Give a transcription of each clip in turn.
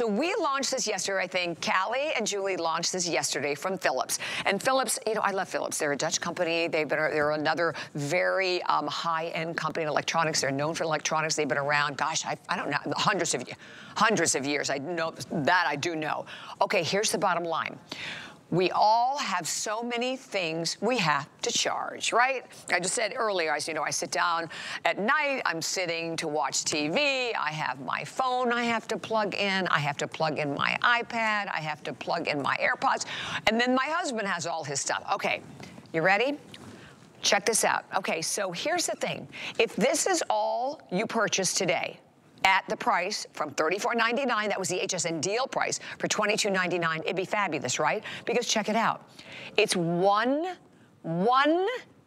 So we launched this yesterday, I think. Callie and Julie launched this yesterday from Philips. And Philips, you know, I love Philips. They're a Dutch company. They've been, they're another very um, high-end company in electronics. They're known for electronics. They've been around, gosh, I, I don't know, hundreds of, hundreds of years. I know, that I do know. Okay, here's the bottom line. We all have so many things we have to charge, right? I just said earlier, I you know, I sit down at night, I'm sitting to watch TV, I have my phone I have to plug in, I have to plug in my iPad, I have to plug in my AirPods, and then my husband has all his stuff. Okay, you ready? Check this out. Okay, so here's the thing. If this is all you purchase today, at the price from $34.99. That was the HSN deal price for $22.99. It'd be fabulous, right? Because check it out. It's one, one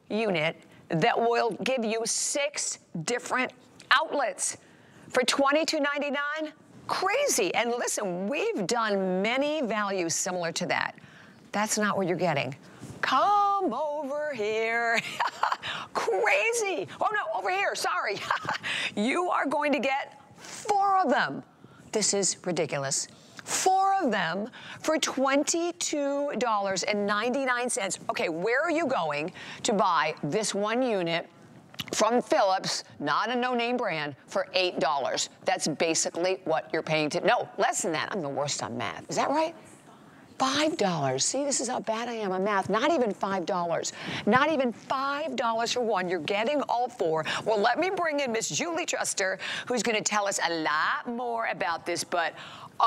unit that will give you six different outlets for $22.99. Crazy. And listen, we've done many values similar to that. That's not what you're getting. Come over here. Crazy. Oh no, over here, sorry. you are going to get Four of them. This is ridiculous. Four of them for $22.99. Okay, where are you going to buy this one unit from Philips, not a no-name brand, for $8? That's basically what you're paying to, no, less than that. I'm the worst on math. Is that right? $5. See, this is how bad I am on math. Not even $5. Not even $5 for one. You're getting all four. Well, let me bring in Miss Julie Truster, who's going to tell us a lot more about this. But,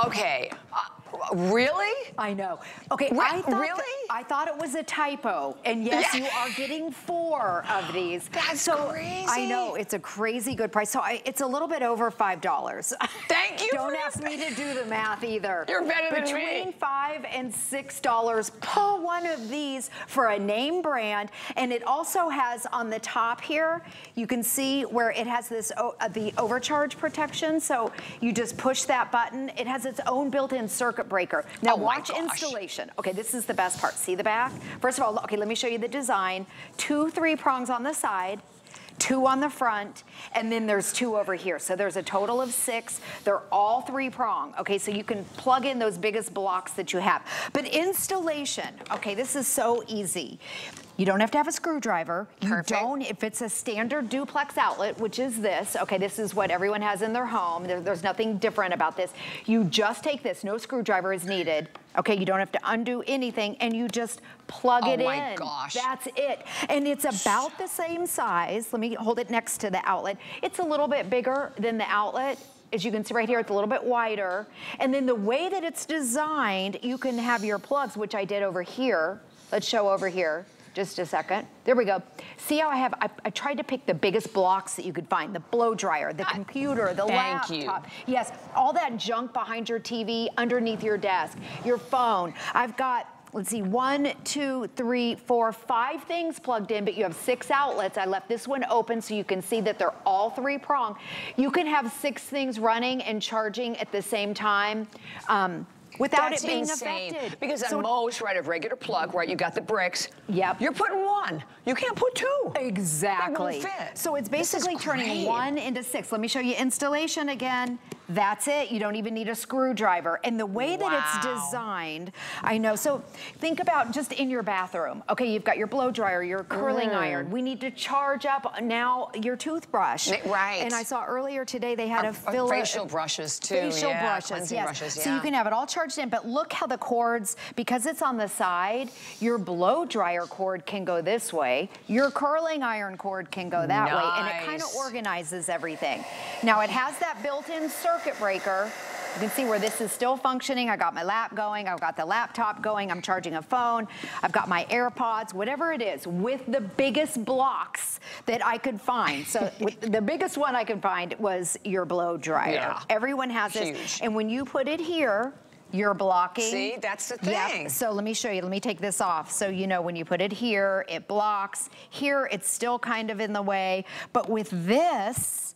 okay, uh, Really? I know. Okay, Re I thought really? I thought it was a typo. And yes, yeah. you are getting four of these. That's so crazy. I know, it's a crazy good price. So I, it's a little bit over $5. Thank you. Don't ask me to do the math either. You're better than me. Between five and $6 per one of these for a name brand. And it also has on the top here, you can see where it has this, uh, the overcharge protection. So you just push that button. It has its own built-in circuit breaker. Oh now oh watch installation. Okay, this is the best part. See the back? First of all, okay, let me show you the design. Two three prongs on the side two on the front, and then there's two over here. So there's a total of six. They're all three prong. Okay, so you can plug in those biggest blocks that you have. But installation, okay, this is so easy. You don't have to have a screwdriver. Perfect. You don't, if it's a standard duplex outlet, which is this, okay, this is what everyone has in their home. There, there's nothing different about this. You just take this, no screwdriver is needed. Okay, you don't have to undo anything and you just plug oh it in. Oh my gosh. That's it. And it's about the same size. Let me hold it next to the outlet. It's a little bit bigger than the outlet as you can see right here, it's a little bit wider. And then the way that it's designed, you can have your plugs, which I did over here. Let's show over here. Just a second. There we go. See how I have, I, I tried to pick the biggest blocks that you could find. The blow dryer, the computer, the Thank laptop. You. Yes, all that junk behind your TV, underneath your desk, your phone. I've got let's see, one, two, three, four, five things plugged in, but you have six outlets. I left this one open so you can see that they're all three prong. You can have six things running and charging at the same time. Um, without That's it being insane. affected. Because so, at most, right, a regular plug, right, you got the bricks. Yep. You're putting one. You can't put two. Exactly. So it's basically turning one into six. Let me show you installation again. That's it. You don't even need a screwdriver. And the way wow. that it's designed, I know. So think about just in your bathroom. Okay, you've got your blow dryer, your curling mm. iron. We need to charge up now your toothbrush. Right. And I saw earlier today they had a, a fill facial brushes too. Facial yeah, brushes, yes. Brushes, yeah. So you can have it all charged in, but look how the cords, because it's on the side, your blow dryer cord can go this way. Your curling iron cord can go that nice. way. And it kind of organizes everything. Now it has that built-in circuit breaker. You can see where this is still functioning. I got my lap going. I've got the laptop going. I'm charging a phone. I've got my AirPods, whatever it is, with the biggest blocks that I could find. So the biggest one I could find was your blow dryer. Yeah. Everyone has Huge. this. And when you put it here, you're blocking. See, that's the thing. Yep. So let me show you. Let me take this off. So you know when you put it here, it blocks. Here, it's still kind of in the way. But with this,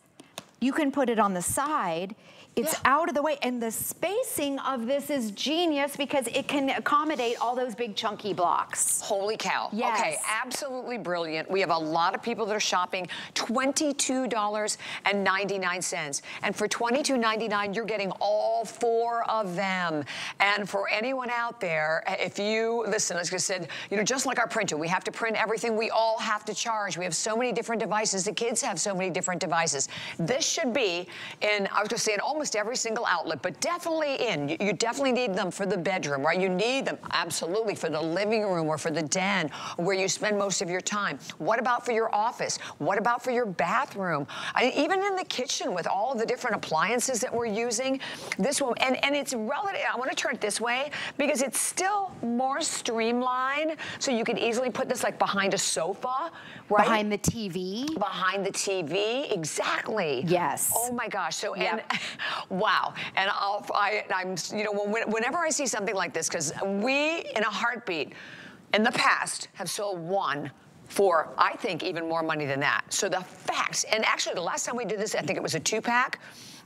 you can put it on the side It's yeah. out of the way. And the spacing of this is genius because it can accommodate all those big chunky blocks. Holy cow. Yes. Okay, absolutely brilliant. We have a lot of people that are shopping $22.99. And for $22.99, you're getting all four of them. And for anyone out there, eh, if you, listen, as I said, you know, just like our printer, we have to print everything. We all have to charge. We have so many different devices. The kids have so many different devices. This should be in, I was going to say in almost every single outlet, but definitely in. You, you definitely need them for the bedroom, right? You need them absolutely for the living room or for the den where you spend most of your time. What about for your office? What about for your bathroom? I, even in the kitchen with all the different appliances that we're using, this one, and, and it's relative, I want to turn it this way because it's still more streamlined. So you could easily put this like behind a sofa, right? Behind the TV. Behind the TV, exactly. Yes. Oh my gosh. So, yep. and wow. And I'll, I, I'm, you know, whenever I see something like this, because we, in a heartbeat, in the past, have sold one for, I think, even more money than that. So the facts, and actually the last time we did this, I think it was a two pack,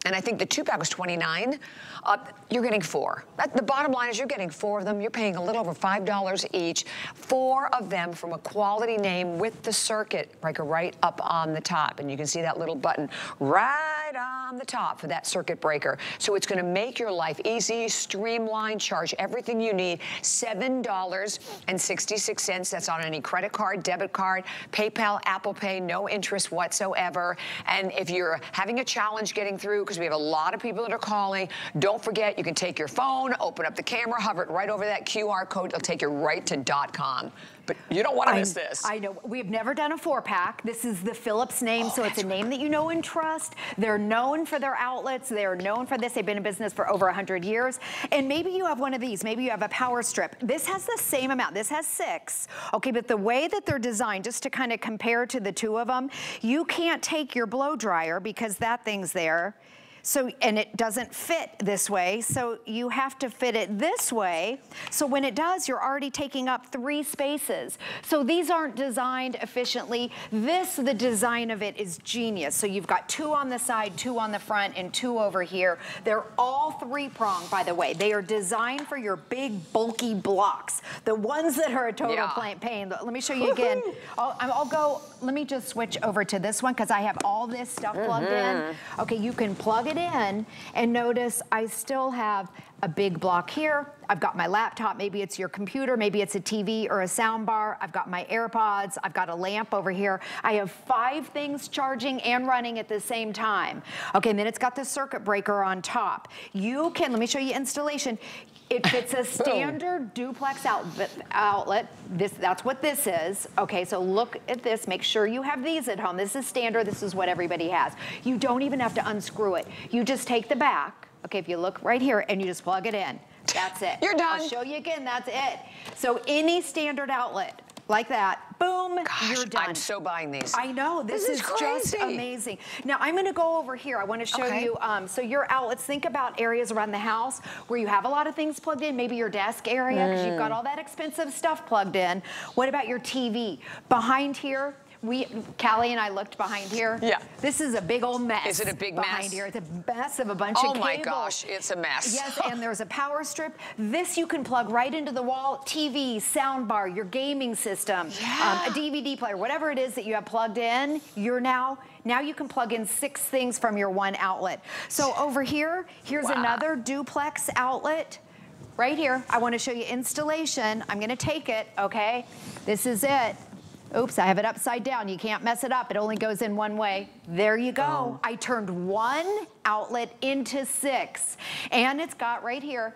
and I think the two pack was 29 uh, you're getting four. That, the bottom line is you're getting four of them. You're paying a little over $5 each. Four of them from a quality name with the circuit breaker right up on the top. And you can see that little button right on the top for that circuit breaker. So it's gonna make your life easy, streamline, charge everything you need. $7.66. That's on any credit card, debit card, PayPal, Apple Pay, no interest whatsoever. And if you're having a challenge getting through, because we have a lot of people that are calling, don't forget, you can take your phone, open up the camera, hover it right over that QR code. It'll take you right to dot .com. But you don't want to miss this. I know. We've never done a four-pack. This is the Philips name, oh, so it's a oh, name that you know and trust. They're known for their outlets. They're known for this. They've been in business for over 100 years. And maybe you have one of these. Maybe you have a power strip. This has the same amount. This has six. Okay, but the way that they're designed, just to kind of compare to the two of them, you can't take your blow dryer because that thing's there so, and it doesn't fit this way. So you have to fit it this way. So when it does, you're already taking up three spaces. So these aren't designed efficiently. This, the design of it is genius. So you've got two on the side, two on the front, and two over here. They're all three pronged, by the way. They are designed for your big, bulky blocks. The ones that are a total yeah. pain. Let me show you again. I'll, I'll, go, let me just switch over to this one because I have all this stuff plugged mm -hmm. in. Mm-hmm. Okay, you can plug it it in and notice I still have a big block here. I've got my laptop, maybe it's your computer, maybe it's a TV or a sound bar. I've got my AirPods, I've got a lamp over here. I have five things charging and running at the same time. Okay, and then it's got the circuit breaker on top. You can, let me show you installation. It fits a oh. standard duplex outlet, outlet. This, that's what this is. Okay, so look at this. Make sure you have these at home. This is standard. This is what everybody has. You don't even have to unscrew it. You just take the back. Okay, if you look right here and you just plug it in. That's it. You're done. I'll show you again. That's it. So any standard outlet, like that. Boom, Gosh, you're done. I'm so buying these. I know, this, this is, is just amazing. Now I'm gonna go over here. I wanna show okay. you, um, so your outlets, think about areas around the house where you have a lot of things plugged in, maybe your desk area, because mm. you've got mm. all that expensive stuff plugged in. What about your TV? Behind here, we, Callie and I looked behind here. Yeah. This is a big old mess. Is it a big behind mess? here? It's a mess of a bunch oh of cables. Oh my gosh, it's a mess. Yes, and there's a power strip. This you can plug right into the wall. TV, sound bar, your gaming system, yeah. um, a DVD player, whatever it is that you have plugged in, you're now now you can plug in six things from your one outlet. So over here, here's wow. another duplex outlet right here. I wanna show you installation. I'm gonna take it, okay? This is it. Oops, I have it upside down. You can't mess it up. It only goes in one way. There you go. Oh. I turned one outlet into six. And it's got right here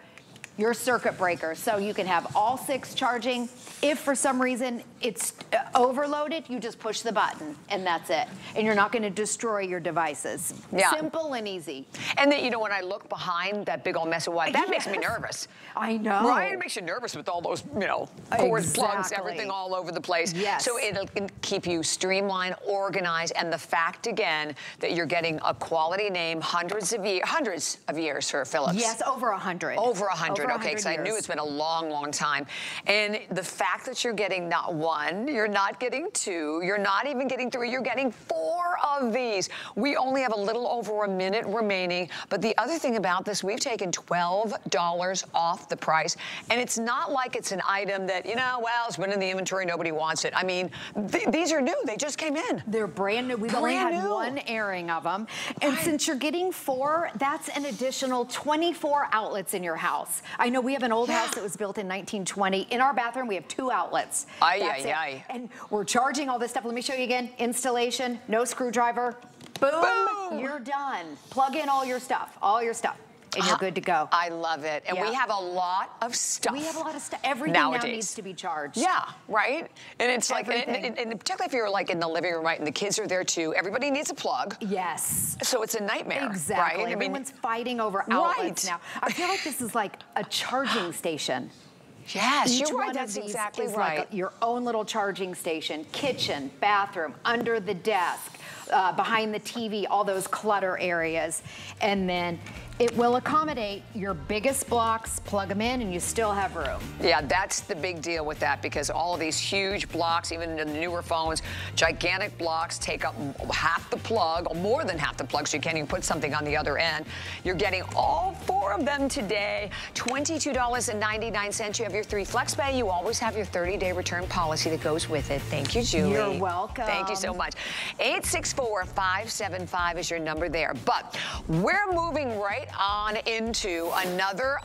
your circuit breaker. So you can have all six charging. If for some reason it's uh, overloaded, you just push the button and that's it. And you're not gonna destroy your devices. Yeah. Simple and easy. And then, you know, when I look behind that big old mess of white, that yes. makes me nervous. I know. Right, it makes you nervous with all those, you know, cord exactly. plugs, everything all over the place. Yes. So it'll keep you streamlined, organized, and the fact, again, that you're getting a quality name hundreds of years, hundreds of years for Philips. Yes, over a hundred. Over a hundred okay? Because I knew it's been a long, long time. And the fact that you're getting not one, you're not getting two, you're not even getting three, you're getting four of these. We only have a little over a minute remaining. But the other thing about this, we've taken $12 off the price. And it's not like it's an item that, you know, well, it's been in the inventory, nobody wants it. I mean, th these are new. They just came in. They're brand new. We've brand only had new. one airing of them. And right. since you're getting four, that's an additional 24 outlets in your house. I know we have an old house that was built in 1920. In our bathroom, we have two outlets. Aye, aye, aye. And we're charging all this stuff. Let me show you again. Installation, no screwdriver. Boom, Boom. you're done. Plug in all your stuff, all your stuff and you're good to go. I love it. And yeah. we have a lot of stuff. We have a lot of stuff. Everything nowadays. now needs to be charged. Yeah, right? And it's Everything. like, and, and, and, particularly if you're like in the living room, right, and the kids are there too, everybody needs a plug. Yes. So it's a nightmare, Exactly. Right? Everyone's I mean, fighting over outlets right. now. I feel like this is like a charging station. Yes, Each you're right. That's exactly is right. Like a, your own little charging station, kitchen, bathroom, under the desk, uh, behind the TV, all those clutter areas. And then it will accommodate your biggest blocks, plug them in, and you still have room. Yeah, that's the big deal with that because all of these huge blocks, even in the newer phones, gigantic blocks take up half the plug, or more than half the plug, so you can't even put something on the other end. You're getting all four of them today. $22.99. You have your three flex pay. You always have your 30-day return policy that goes with it. Thank you, Julie. You're welcome. Thank you so much. 864-575 is your number there. But we're moving right on into another